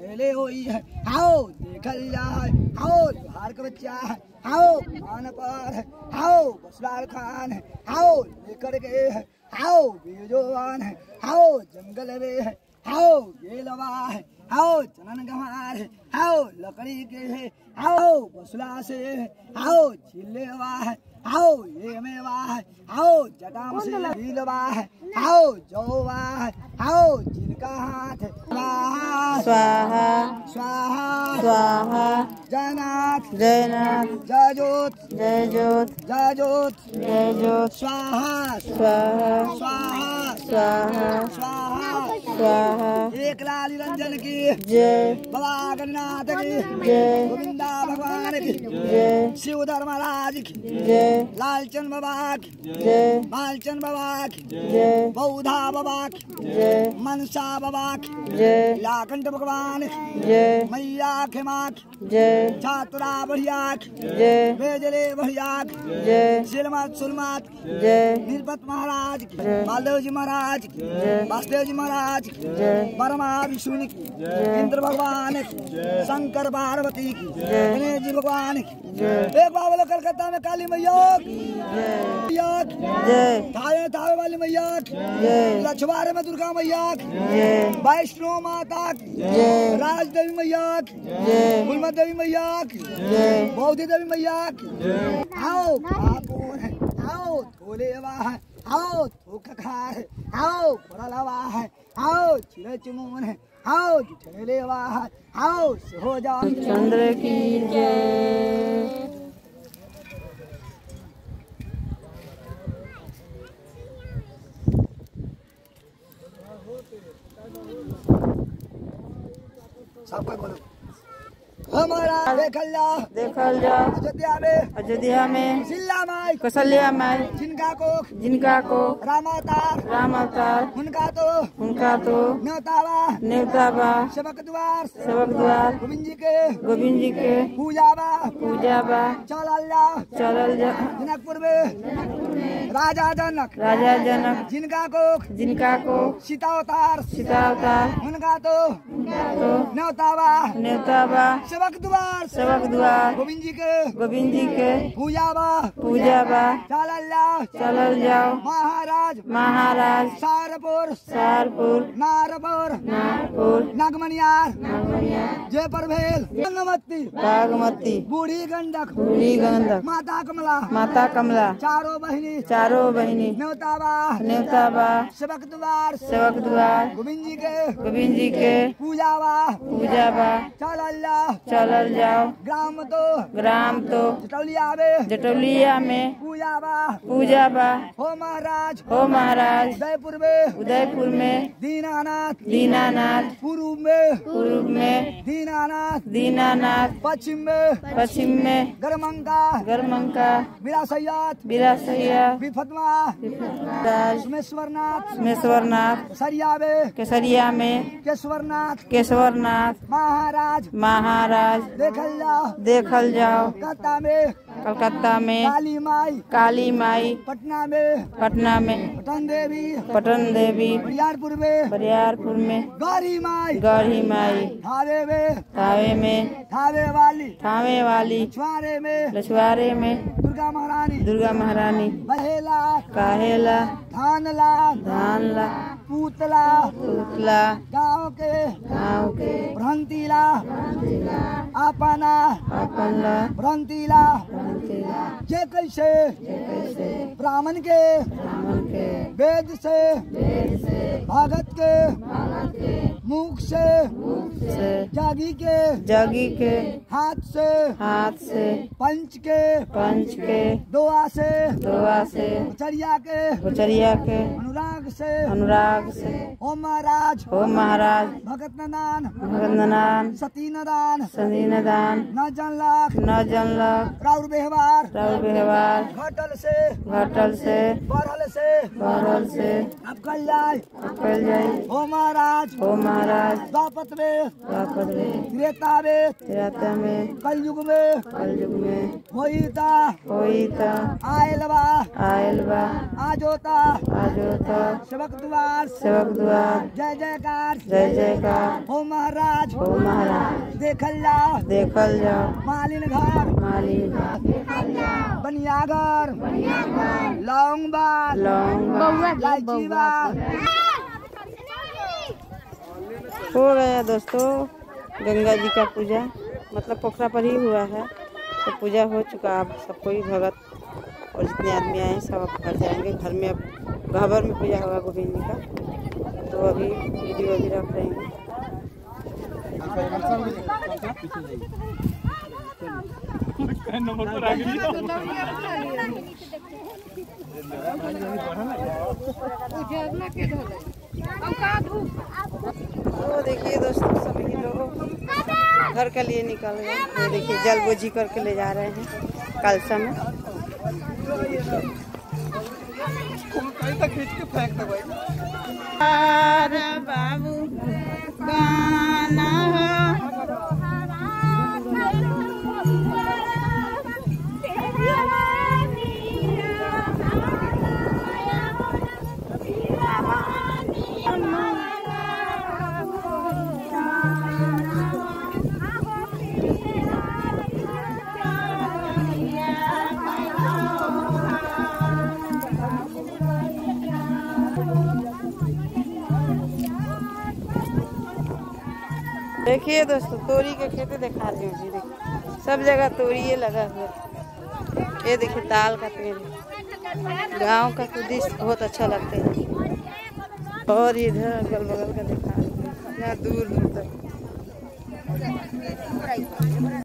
पहले होई है आओ देखल जाए आओ बिहार का बच्चा है आओ मान पर है आओ बसलाल खान है आओ लेकर गए है आओ बेजोवान है आओ जंगल में है आओ ये लवा है आओ चनन गंवार है आओ लकड़ी के है आओ बसला से है आओ चिल्लेवा है आओ ये मेवा है आओ जटाम से लीलवा है आओ जौवा है आओ है हा स्वाहा। स्वाहा। स्वाहा। स्वाहा जनात्। जना जोत जोत जजोत। जो स्वाहा। स्वाहा। स्वाहा। स्वाहा। स्वाहा एक लाल निरंजन की जय बाबा गणनाथ की जय गोविंदा भगवान की जय शिव धर्मराज की जय लालचंद बाबा की जय बालचंद बाबा की जय बौधा बाबा की जय मनसा बाबा की जय लाखंड भगवान की जय मैया के की जय छात्रा बढ़िया की जय बेजले बढ़िया की जय सिलमत सुलमत जय नीलपत महाराज की जय। बालदेव जी महाराज की वासुदेव जी महाराज की ब्रह्मा विष्णु की जय। इंद्र भगवान की शंकर पार्वती की जय। गणेश जी भगवान की जय एक बाबा कलकत्ता में काली मैया थावे थावे वाली मैया लछवारे में दुर्गा मैया जय वैष्णो माता की जय राज देवी मैया गुलमत देवी मैया बौद्धि देवी मैया की आओ है आओ थोलेवा है आओ थोक है आओ बड़लवा है आओ चिड़े चुमून है आओ जुठलेवा है आओ हो जाओ चंद्र की जय। सबको बोलो। हमारा देखल जा देखल जाओ अयोध्या में। अयोध्या में। सिल्ला माई। कौशल्या माई। जिनका को। जिनका को। रामावतार राम अवतार उनका तो। उनका तो। न्योतावा। नेवता बा सबक द्वार सबक द्वार गोविंद जी के। गोविंद जी के। पूजावा। पूजा बा चल अल्लाह चलल जा जनकपुर में। राजा जनक राजा जनक जिनका को जिनका को सीता अवतार सीता अवतार उनका तो तो न्योतावा। नेवता बा सेवक द्वार सेवक द्वार गोविंद जी के गोविंद जी के पूजा बा पूजा बा चल जाओ। चल जाओ। महाराज। महाराज। सारपुर। सारपुर। नारपुर। नागपुर। नागमनियार नागमनिया जयपुर भेल गंगमती बागमती बूढ़ी गंडक। बूढ़ी गंडक। माता कमला। माता कमला। चारों बहिनी। चारों बहिनी। न्योतावा बा द्वार द्वार गोविंद जी के गोविंद जी के पूजावा पूजा बा चल अल्लाह चलल जाओ। ग्राम तो। ग्राम तो। जटौलिया में। जटौलिया में। पूजावा पूजा बा हो महाराज। हो महाराज। उदयपुर में। उदयपुर में। दीनानाथ। दीनानाथ। पूर्व में। पूर्व में। दीनानाथ। दीनानाथ। पश्चिम में। पश्चिम में। गरमंका गरमंका मीरा सैयद राज सुमेश्वरनाथ। मेश्वरनाथ सरिया में केसरिया में केशवरनाथ। केशवरनाथ। महाराज। महाराज। देखल जाओ। देखल जाओ। कलकत्ता में कलकत्ता में काली माई काली माई पटना में पटना में पटन देवी पटन देवी बरियारपुर में बरियारपुर में गौरी माई गौरी माई थावे में थावे में थावे वाली थावे वाली छुआरे में लछुआरे में दुर्गा महारानी। दुर्गा महारानी। बहेला। काहेला। थानला धानला। पूतला। पुतला। गाँव के गाँव के भ्रंतीला। अपना अपनला भ्रंतीला। भ्रांतिला। जे कैसे। ब्राह्मण के ब्राह्मण के वेद से वेद से भगत के भगत के मुख से से जागी के जगी के हाथ से हाथ से पंच के पंच के दोआ से दोआ से चरिया के उचरिया के अनुराग से अनुराग से। ओम महाराज हो महाराज भगत नदान भगवंदनान सती नदान सती दान न जन लाख न जनलक राउर व्यवहार राउर व्यवहार घटल से घटल से बढ़ल से बढ़ल से। अब कल जाए कल जाई ओ महाराज हो महाराज द्वापत में वापस में त्रेता में त्रेता में। कलयुग में। कलयुग में। होईता होई त आयल बा आयल बा आजोता। आजो त सेवक द्वार सेवक द्वार जय जयकार। जय जयकार। हो महाराज। हो महाराज। देखल जाओ। देखल जाओ। मालिन घर। माली बनिया घर लौंग बाल लौंग इलायची बाल हो गया दोस्तों गंगा जी का पूजा। मतलब पोखरा पर ही हुआ है। तो पूजा हो चुका। अब सब कोई भगत और जितने आदमी आए हैं सब अब घर जाएँगे। घर में अब गहबर में पूजा होगा गोविंद जी का। तो अभी वीडियो अभी रख रहे हैं। तो देखिए दोस्तों घर के लिए निकल गए। ये देखिए जल बोझी करके ले जा रहे हैं कलसा में बाबू देखिए दोस्तों, तोरी के खेती दिखा रही हूँ जी, देखिए। सब जगह तोरी लगा हुआ। ये देखिए ताल का पेड़ गाँव का दृश्य बहुत अच्छा लगता है। और इधर अगल बगल का दिखा दूर दूर तक।